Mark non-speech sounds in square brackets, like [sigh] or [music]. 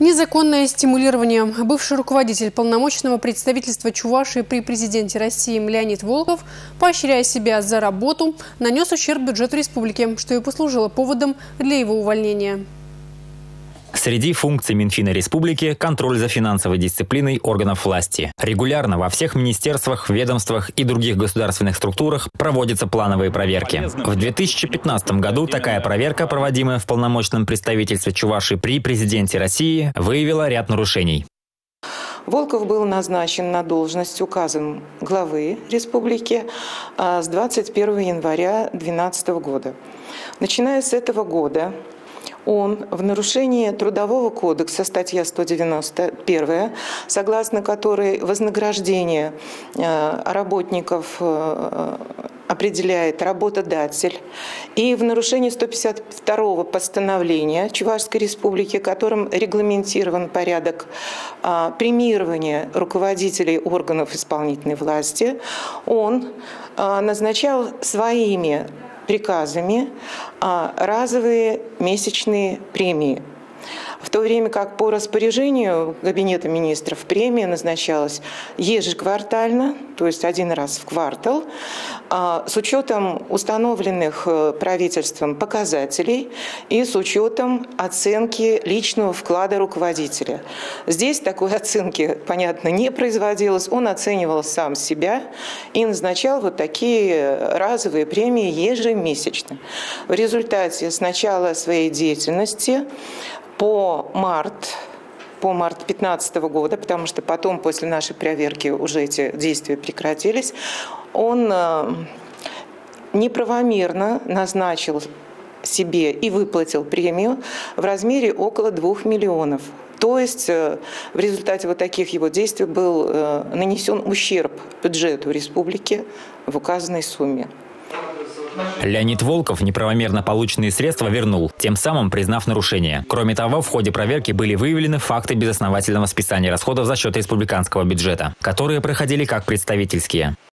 Незаконное стимулирование. Бывший руководитель полномочного представительства Чувашии при президенте России Леонид Волков, поощряя себя за работу, нанес ущерб бюджету республики, что и послужило поводом для его увольнения. Среди функций Минфина Республики – контроль за финансовой дисциплиной органов власти. Регулярно во всех министерствах, ведомствах и других государственных структурах проводятся плановые проверки. В 2015 году такая проверка, проводимая в полномочном представительстве Чуваши при президенте России, выявила ряд нарушений. Волков был назначен на должность указом главы республики а, с 21 января 2012 года. Начиная с этого года он в нарушении Трудового кодекса, статья 191, согласно которой вознаграждение э, работников э, определяет работодатель, и в нарушении 152 постановления Чувашской Республики, которым регламентирован порядок э, премирования руководителей органов исполнительной власти, он назначал своими приказами а, разовые месячные премии в то время как по распоряжению Кабинета министров премия назначалась ежеквартально, то есть один раз в квартал, а, с учетом установленных э, правительством показателей и с учетом оценки личного вклада руководителя. Здесь такой [laughs] оценки, понятно, не производилось. Он оценивал сам себя и назначал вот такие разовые премии ежемесячно. В результате с начала своей деятельности по март по март 2015 года, потому что потом, после нашей проверки, уже эти действия прекратились, он э, неправомерно назначил себе и выплатил премию в размере около 2 миллионов. То есть э, в результате вот таких его действий был э, нанесен ущерб бюджету республики в указанной сумме. Леонид Волков неправомерно полученные средства вернул, тем самым признав нарушение. Кроме того, в ходе проверки были выявлены факты безосновательного списания расходов за счет республиканского бюджета, которые проходили как представительские.